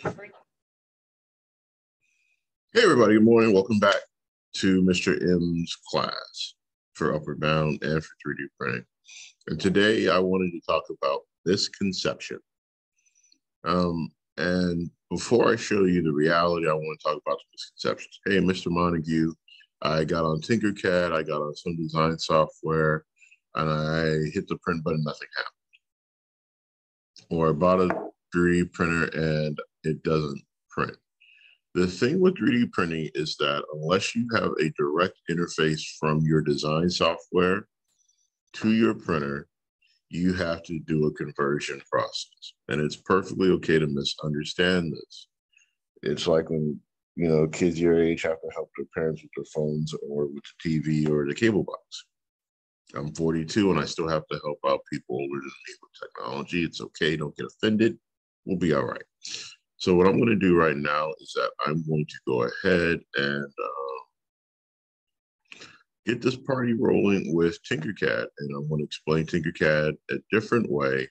Hey, everybody. Good morning. Welcome back to Mr. M's class for Upward Bound and for 3D printing. And today I wanted to talk about this conception. Um, and before I show you the reality, I want to talk about the misconceptions. Hey, Mr. Montague, I got on Tinkercad, I got on some design software, and I hit the print button, nothing happened. Or I bought a 3D printer and it doesn't print. The thing with 3D printing is that unless you have a direct interface from your design software to your printer, you have to do a conversion process. And it's perfectly okay to misunderstand this. It's like when, you know, kids your age have to help their parents with their phones or with the TV or the cable box. I'm 42 and I still have to help out people older than me with technology. It's okay. Don't get offended. We'll be all right. So what I'm going to do right now is that I'm going to go ahead and uh, get this party rolling with Tinkercad. And I'm going to explain Tinkercad a different way,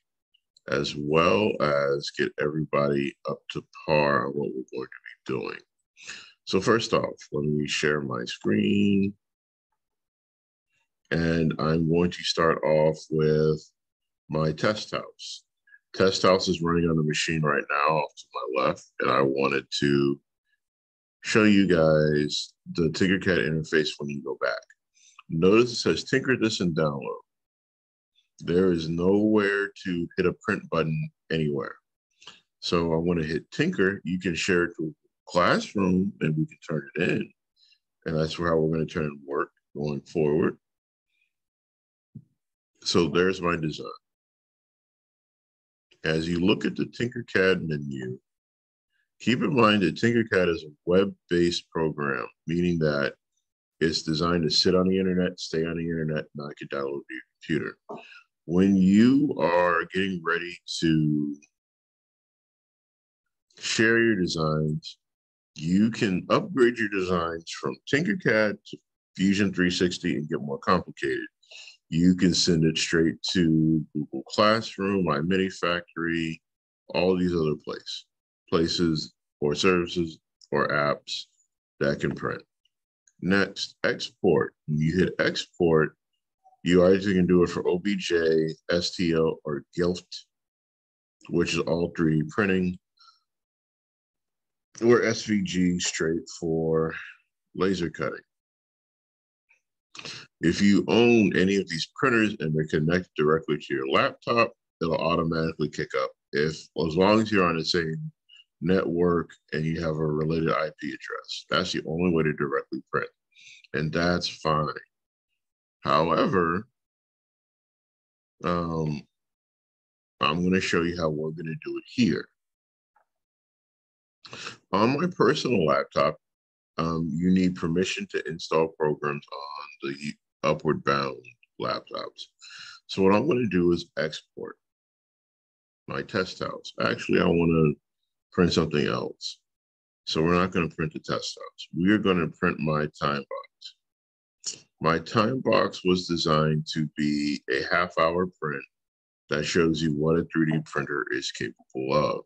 as well as get everybody up to par on what we're going to be doing. So first off, let me share my screen. And I'm going to start off with my test house. Test house is running on the machine right now off to my left, and I wanted to show you guys the Tinkercad interface when you go back. Notice it says tinker this and download. There is nowhere to hit a print button anywhere. So I want to hit tinker. You can share it to classroom and we can turn it in. And that's how we're going to turn work going forward. So there's my design. As you look at the Tinkercad menu, keep in mind that Tinkercad is a web-based program, meaning that it's designed to sit on the internet, stay on the internet, not get downloaded to your computer. When you are getting ready to share your designs, you can upgrade your designs from Tinkercad to Fusion 360 and get more complicated. You can send it straight to Google Classroom, MyMiniFactory, all these other places, places or services or apps that can print. Next, export. When you hit export, you either can do it for OBJ, STL, or GILT, which is all 3D printing, or SVG straight for laser cutting. If you own any of these printers and they're connected directly to your laptop, it'll automatically kick up. If as long as you're on the same network and you have a related IP address, that's the only way to directly print. And that's fine. However, um, I'm going to show you how we're going to do it here. On my personal laptop, um, you need permission to install programs on the upward bound laptops. So what I'm going to do is export my test house. Actually, I want to print something else. So we're not going to print the test house. We are going to print my time box. My time box was designed to be a half hour print that shows you what a 3D printer is capable of.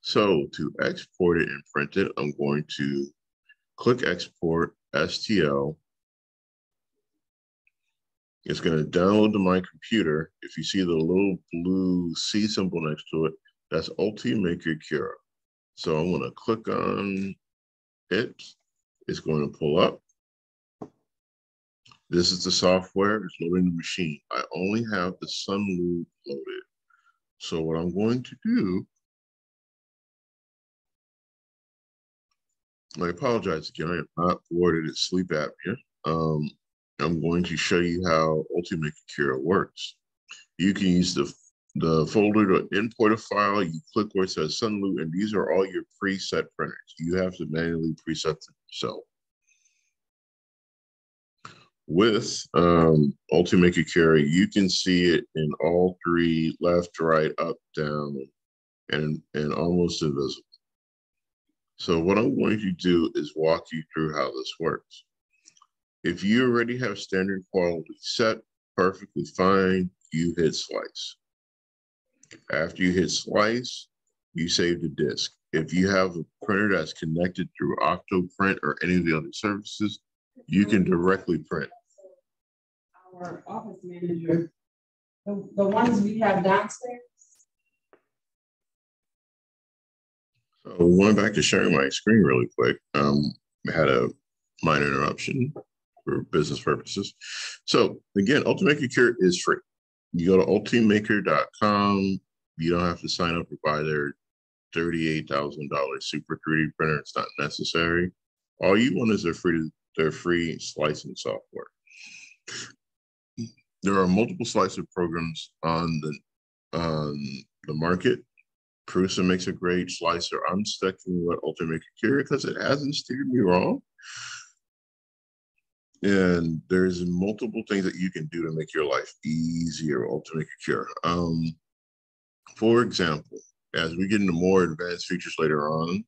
So to export it and print it, I'm going to click export STL it's going to download to my computer. If you see the little blue C symbol next to it, that's Ultimaker Cura. So I'm going to click on it. It's going to pull up. This is the software. It's loading the machine. I only have the Sunlu loaded. So what I'm going to do, I apologize again. I am not bored. It's sleep apnea. Um, I'm going to show you how Ultimate Cura works. You can use the, the folder to import a file. You click where it says Sunlu, and these are all your preset printers. You have to manually preset them yourself. With um, Ultimaker Cura, you can see it in all three, left, right, up, down, and, and almost invisible. So what I'm going to do is walk you through how this works. If you already have standard quality set, perfectly fine, you hit slice. After you hit slice, you save the disk. If you have a printer that's connected through Octoprint or any of the other services, you can directly print. Our office manager, the, the ones we have downstairs. So going back to sharing my screen really quick, um, I had a minor interruption for business purposes. So again, Ultimaker Cura is free. You go to ultimaker.com. You don't have to sign up or buy their $38,000 Super 3D printer. It's not necessary. All you want is their free, their free slicing software. There are multiple slicer programs on the on the market. Prusa makes a great slicer. I'm sticking with Ultimaker Cura because it hasn't steered me wrong. And there's multiple things that you can do to make your life easier, Ultimaker Cura. Um, for example, as we get into more advanced features later on,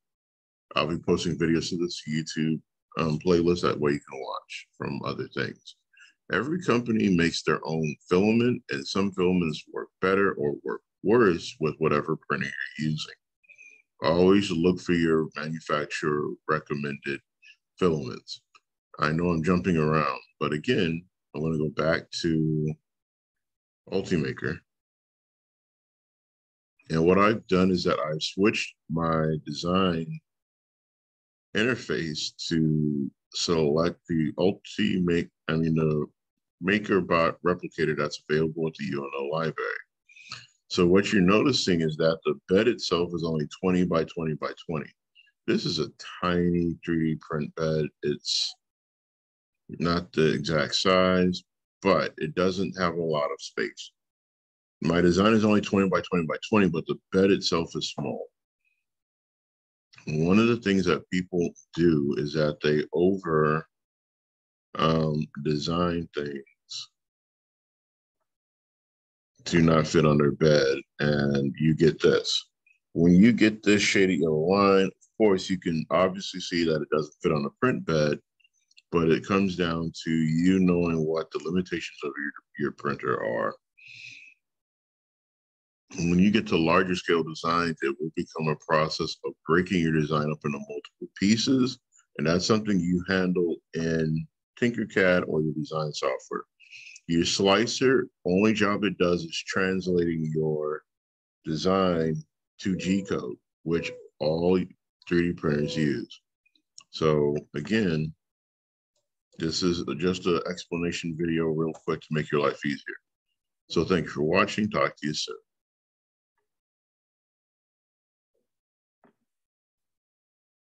I'll be posting videos to this YouTube um, playlist. That way you can watch from other things. Every company makes their own filament, and some filaments work better or work worse with whatever printer you're using. Always look for your manufacturer recommended filaments. I know I'm jumping around, but again, I want to go back to Ultimaker. And what I've done is that I've switched my design interface to select the Ultimate, I mean, the MakerBot replicator that's available at the UNO library. So what you're noticing is that the bed itself is only 20 by 20 by 20. This is a tiny 3D print bed. It's not the exact size, but it doesn't have a lot of space. My design is only 20 by 20 by 20, but the bed itself is small. One of the things that people do is that they over um, design things to not fit on their bed, and you get this. When you get this shaded yellow line, of course, you can obviously see that it doesn't fit on a print bed, but it comes down to you knowing what the limitations of your, your printer are. When you get to larger scale designs, it will become a process of breaking your design up into multiple pieces. And that's something you handle in Tinkercad or the design software. Your slicer, only job it does is translating your design to G code, which all 3D printers use. So again, this is just an explanation video real quick to make your life easier. So thank you for watching. Talk to you soon.